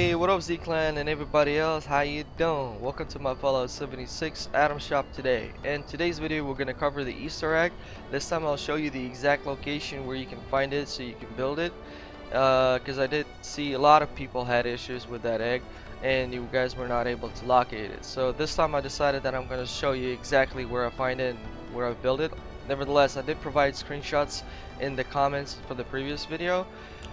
Hey, what up Z-Clan and everybody else, how you doing? Welcome to my Fallout 76 Atom Shop today. In today's video we're going to cover the Easter egg. This time I'll show you the exact location where you can find it so you can build it. Because uh, I did see a lot of people had issues with that egg and you guys were not able to locate it. So this time I decided that I'm going to show you exactly where I find it and where I build it. Nevertheless, I did provide screenshots in the comments for the previous video.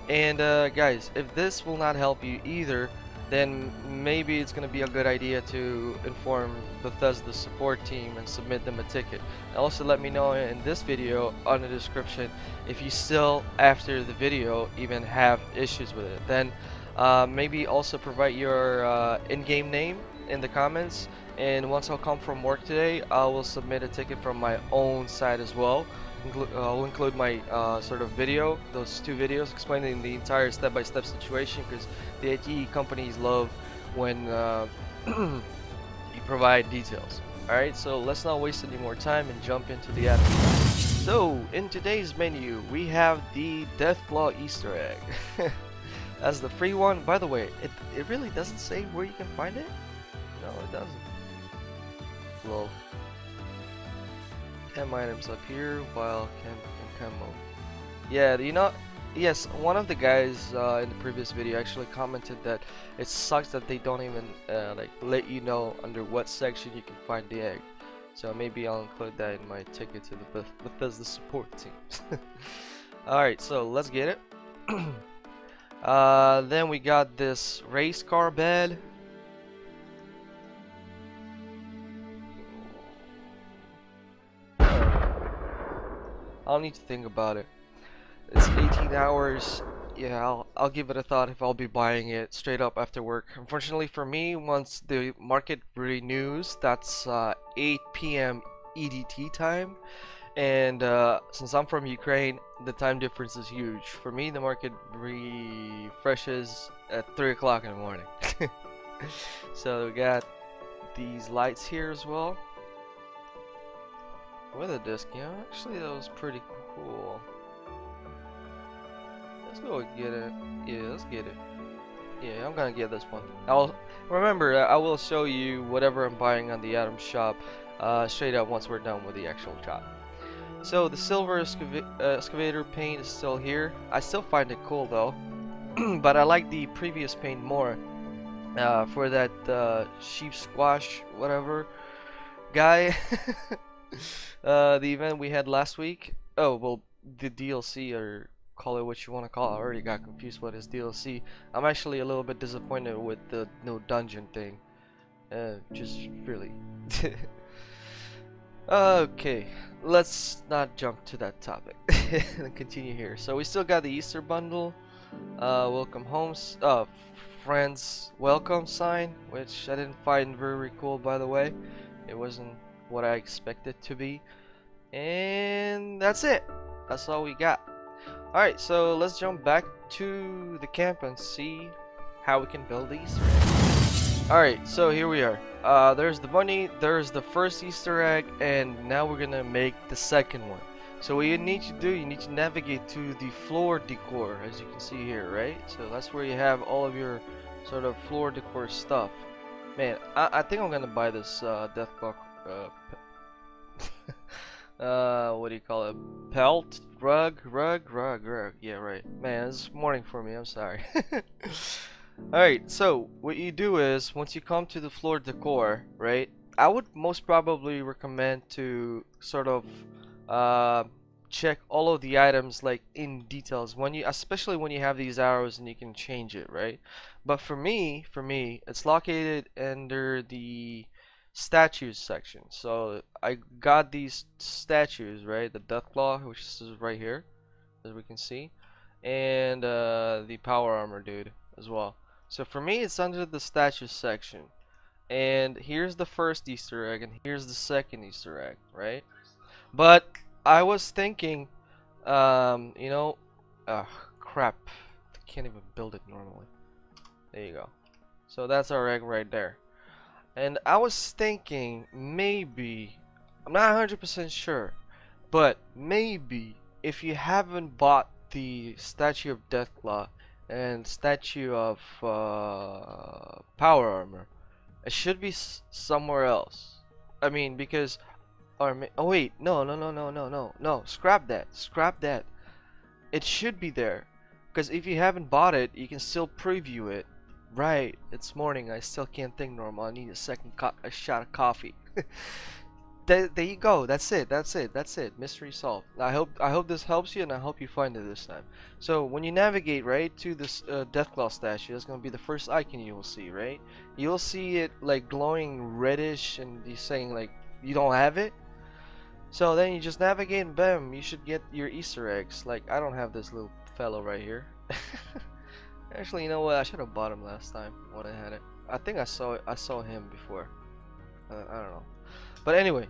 And uh, guys, if this will not help you either, then maybe it's going to be a good idea to inform Bethesda support team and submit them a ticket. Also let me know in this video on the description if you still, after the video, even have issues with it. Then uh, maybe also provide your uh, in-game name in the comments and once I'll come from work today I will submit a ticket from my own side as well. Inclu uh, I'll include my uh, sort of video those two videos explaining the entire step-by-step -step situation because the IT companies love when uh, you provide details. Alright so let's not waste any more time and jump into the app. So in today's menu we have the Deathclaw Easter egg. As the free one. By the way it, it really doesn't say where you can find it? No it doesn't well, chem items up here while chem and mode. Yeah, you know, yes, one of the guys uh, in the previous video actually commented that it sucks that they don't even uh, like let you know under what section you can find the egg. So maybe I'll include that in my ticket to the Beth Bethesda support team. Alright, so let's get it. uh, then we got this race car bed. I'll need to think about it. It's 18 hours. Yeah, I'll, I'll give it a thought if I'll be buying it straight up after work. Unfortunately for me, once the market renews, that's uh, 8 p.m. EDT time. And uh, since I'm from Ukraine, the time difference is huge. For me, the market refreshes at 3 o'clock in the morning. so we got these lights here as well with a disc. Yeah, actually that was pretty cool. Let's go get it. Yeah, let's get it. Yeah, I'm gonna get this one. I'll remember. I will show you whatever I'm buying on the Atom Shop uh, straight up once we're done with the actual job. So the silver excava uh, excavator paint is still here. I still find it cool though, but I like the previous paint more. Uh, for that uh, Sheepsquatch whatever guy. uh, the event we had last week. Oh, well, the DLC, or call it what you want to call it. I already got confused what is DLC. I'm actually a little bit disappointed with the no dungeon thing. Uh, just really. okay, let's not jump to that topic and continue here. So we still got the Easter bundle. Uh, welcome home, uh, friends welcome sign, which I didn't find very cool by the way. It wasn't what I expect it to be. And that's it. That's all we got. Alright, so let's jump back to the camp and see how we can build these. Alright, so here we are. Uh, there's the bunny, there's the first Easter egg, and now we're gonna make the second one. So what you need to do, you need to navigate to the floor decor, as you can see here, right? So that's where you have all of your sort of floor decor stuff. Man, I, I think I'm gonna buy this uh, Deathclaw uh, uh, what do you call it? Pelt? Rug? Rug? Rug? Rug. Yeah, right. Man, it's morning for me. I'm sorry. Alright, so what you do is, once you come to the floor decor, right, I would most probably recommend to sort of uh, check all of the items like in details when you especially when you have these arrows and you can change it right but for me for me it's located under the statues section. So I got these statues, right? The Deathclaw, which is right here, as we can see, and uh, the Power Armor dude as well. So for me, it's under the statues section. And here's the first Easter egg, and here's the second Easter egg, right? But I was thinking, um, you know, uh, crap, I can't even build it normally. There you go. So that's our egg right there. And I was thinking maybe, I'm not 100% sure, but maybe if you haven't bought the Statue of Deathclaw, and statue of uh, power armor. It should be somewhere else. I mean, because army. Oh wait, no, no, no, no, no, no, no. Scrap that. Scrap that. It should be there, because if you haven't bought it, you can still preview it. Right, it's morning. I still can't think normal. I need a second a shot of coffee. there, there you go. That's it. That's it. That's it. Mystery solved. I hope I hope this helps you, and I hope you find it this time. So when you navigate right to this uh, Deathclaw statue, that's gonna be the first icon you will see. Right? You'll see it like glowing reddish, and you saying like you don't have it. So then you just navigate, and bam, you should get your Easter eggs. Like I don't have this little fellow right here. Actually, you know what? I should have bought him last time when I had it. I think I saw. I saw him before. Uh, I don't know. But anyway,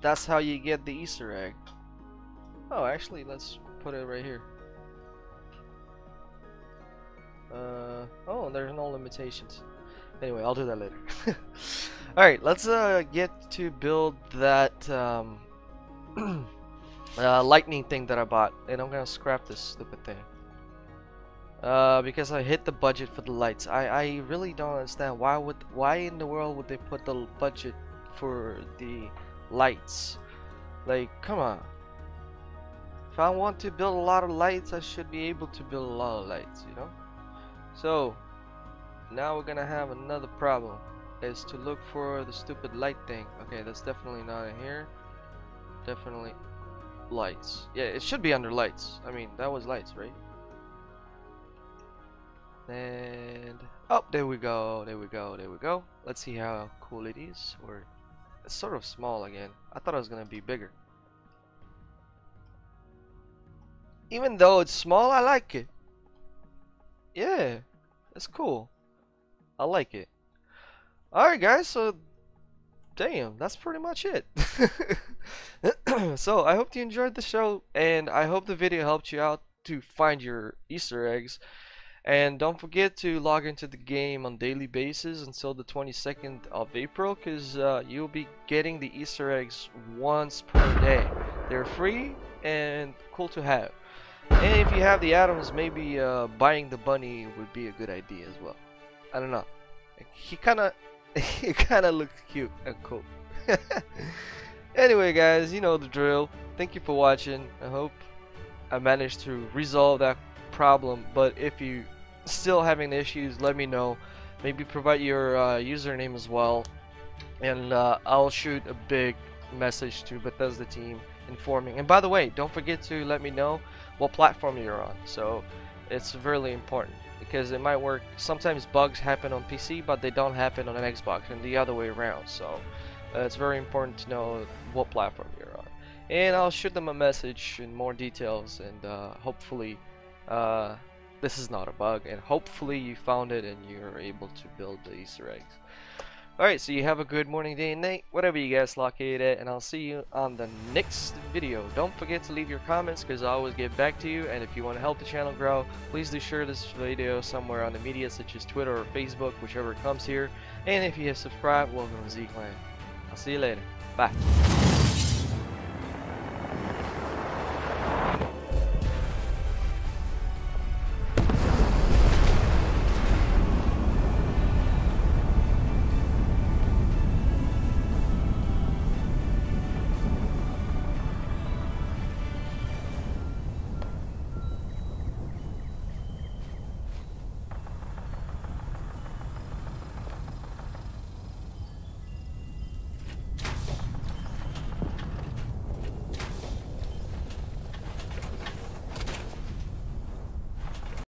that's how you get the Easter egg. Oh, actually, let's put it right here. Uh, oh, there's no limitations. Anyway, I'll do that later. Alright, let's uh, get to build that um, uh, lightning thing that I bought. And I'm gonna scrap this stupid thing. Uh, because I hit the budget for the lights. I, I really don't understand why would why in the world would they put the budget for the lights. Like, come on. If I want to build a lot of lights, I should be able to build a lot of lights, you know? So, now we're gonna have another problem. Is to look for the stupid light thing. Okay, that's definitely not in here. Definitely lights. Yeah, it should be under lights. I mean, that was lights, right? And oh, there we go, there we go, there we go. Let's see how cool it is. Or it's sort of small again. I thought it was gonna be bigger. Even though it's small, I like it. Yeah, it's cool. I like it. Alright guys, so damn, that's pretty much it. so I hope you enjoyed the show and I hope the video helped you out to find your Easter eggs. And don't forget to log into the game on daily basis until the 22nd of April because uh, you'll be getting the Easter eggs once per day. They're free and cool to have. And if you have the atoms, maybe uh, buying the bunny would be a good idea as well. I don't know. He kind of he kind of looks cute and cool. anyway guys, you know the drill. Thank you for watching. I hope I managed to resolve that problem. But if you still having issues, let me know. Maybe provide your uh, username as well, and uh, I'll shoot a big message to Bethesda team informing. And by the way, don't forget to let me know what platform you're on. So it's really important because it might work. Sometimes bugs happen on PC, but they don't happen on an Xbox, and the other way around. So uh, it's very important to know what platform you're on. And I'll shoot them a message in more details, and uh, hopefully. This is not a bug and hopefully you found it and you're able to build the Easter eggs. Alright, so you have a good morning, day, and night, whatever you guys locate it, and I'll see you on the next video. Don't forget to leave your comments, because I always get back to you, and if you want to help the channel grow, please do share this video somewhere on the media, such as Twitter or Facebook, whichever comes here, and if you have subscribed, welcome to Z-Clan. I'll see you later. Bye.